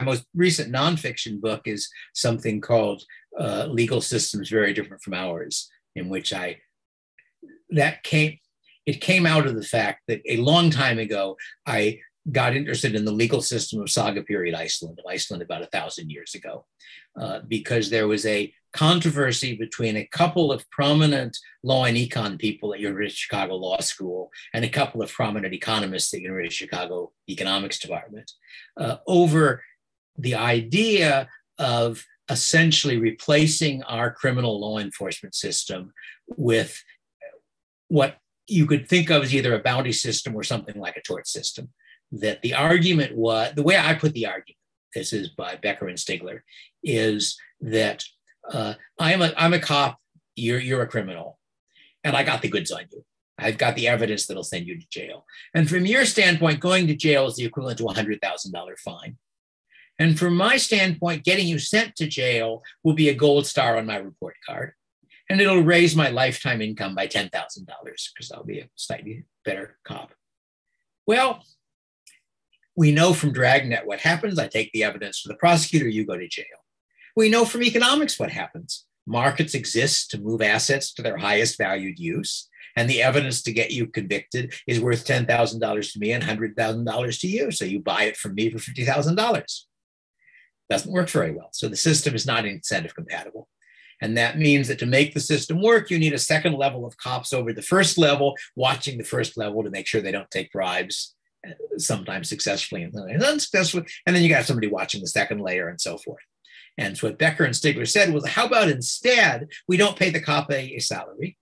my most recent nonfiction book is something called uh, Legal Systems Very Different from Ours, in which I, that came, it came out of the fact that a long time ago, I got interested in the legal system of saga period Iceland, of Iceland about a thousand years ago, uh, because there was a controversy between a couple of prominent law and econ people at University of Chicago Law School and a couple of prominent economists at University of Chicago Economics Department uh, over the idea of essentially replacing our criminal law enforcement system with what you could think of as either a bounty system or something like a tort system. That the argument was the way I put the argument, this is by Becker and Stigler, is that uh, I'm a I'm a cop, you're you're a criminal, and I got the goods on you. I've got the evidence that'll send you to jail. And from your standpoint, going to jail is the equivalent to a hundred thousand dollar fine. And from my standpoint, getting you sent to jail will be a gold star on my report card. And it'll raise my lifetime income by $10,000 because I'll be a slightly better cop. Well, we know from Dragnet what happens. I take the evidence to the prosecutor, you go to jail. We know from economics what happens. Markets exist to move assets to their highest valued use. And the evidence to get you convicted is worth $10,000 to me and $100,000 to you. So you buy it from me for $50,000 doesn't work very well. So the system is not incentive compatible. And that means that to make the system work, you need a second level of cops over the first level, watching the first level to make sure they don't take bribes, uh, sometimes successfully and unsuccessfully. And then you got somebody watching the second layer and so forth. And so what Becker and Stigler said was, how about instead we don't pay the cop a, a salary?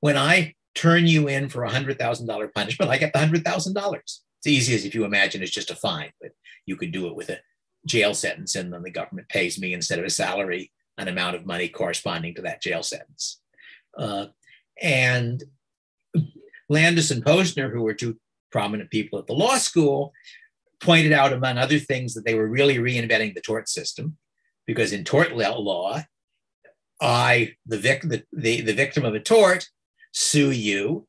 When I turn you in for a $100,000 punishment, I get the $100,000. It's easy as if you imagine it's just a fine, but you could do it with a jail sentence and then the government pays me instead of a salary an amount of money corresponding to that jail sentence. Uh, and Landes and Posner, who were two prominent people at the law school, pointed out, among other things, that they were really reinventing the tort system because in tort law, I, the, vic- the, the, the victim of a tort, sue you.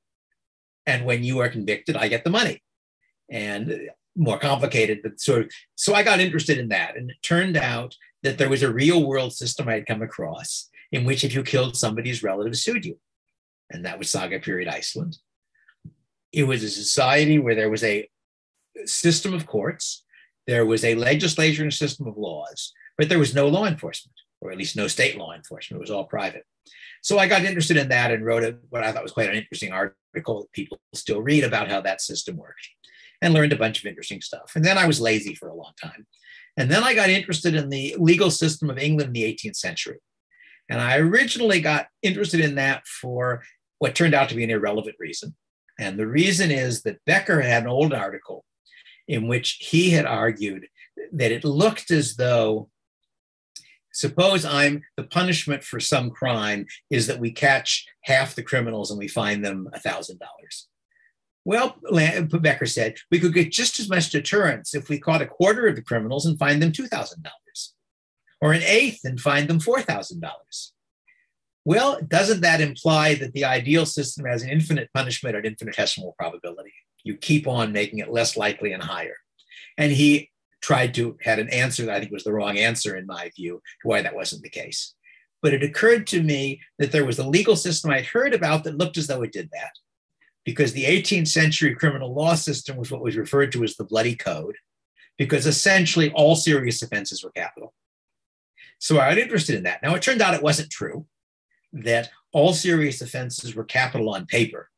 And when you are convicted, I get the money. And more complicated, but sort of. So I got interested in that, and it turned out that there was a real world system I had come across in which if you killed somebody's relatives sued you, and that was Saga period Iceland. It was a society where there was a system of courts, there was a legislature and system of laws, but there was no law enforcement, or at least no state law enforcement. It was all private. So I got interested in that and wrote a, what I thought was quite an interesting article that people still read about how that system worked and learned a bunch of interesting stuff. And then I was lazy for a long time. And then I got interested in the legal system of England in the 18th century. And I originally got interested in that for what turned out to be an irrelevant reason. And the reason is that Becker had an old article in which he had argued that it looked as though, suppose I'm the punishment for some crime is that we catch half the criminals and we fine them a $1,000. Well, Becker said, we could get just as much deterrence if we caught a quarter of the criminals and fined them $2,000, or an eighth and fined them $4,000. Well, doesn't that imply that the ideal system has an infinite punishment at infinitesimal probability? You keep on making it less likely and higher. And he tried to had an answer that I think was the wrong answer in my view to why that wasn't the case. But it occurred to me that there was a legal system I'd heard about that looked as though it did that because the 18th century criminal law system was what was referred to as the bloody code, because essentially all serious offenses were capital. So I got interested in that. Now, it turned out it wasn't true that all serious offenses were capital on paper.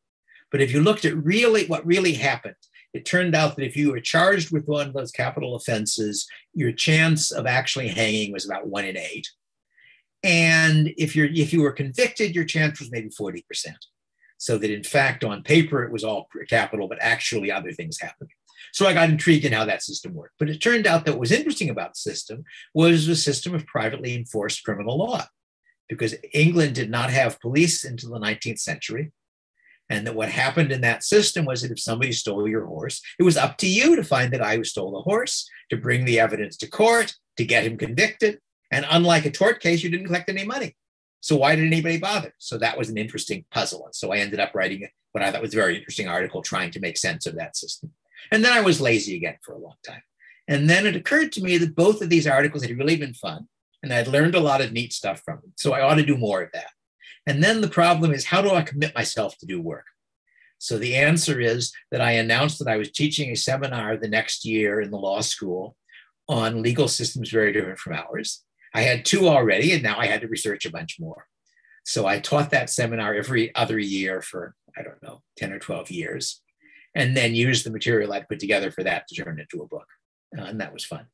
But if you looked at really what really happened, it turned out that if you were charged with one of those capital offenses, your chance of actually hanging was about one in eight. And if you're if you were convicted, your chance was maybe 40% so that in fact on paper it was all capital, but actually other things happened. So I got intrigued in how that system worked. But it turned out that what was interesting about the system was the system of privately enforced criminal law, because England did not have police until the 19th century. And that what happened in that system was that if somebody stole your horse, it was up to you to find guy who stole the horse, to bring the evidence to court, to get him convicted. And unlike a tort case, you didn't collect any money. So why did anybody bother? So that was an interesting puzzle. And so I ended up writing what I thought was a very interesting article trying to make sense of that system. And then I was lazy again for a long time. And then it occurred to me that both of these articles had really been fun and I'd learned a lot of neat stuff from them. So I ought to do more of that. And then the problem is, how do I commit myself to do work? So the answer is that I announced that I was teaching a seminar the next year in the law school on legal systems very different from ours. I had two already, and now I had to research a bunch more. So I taught that seminar every other year for, I don't know, 10 or 12 years, and then used the material I'd put together for that to turn into a book. Uh, and that was fun.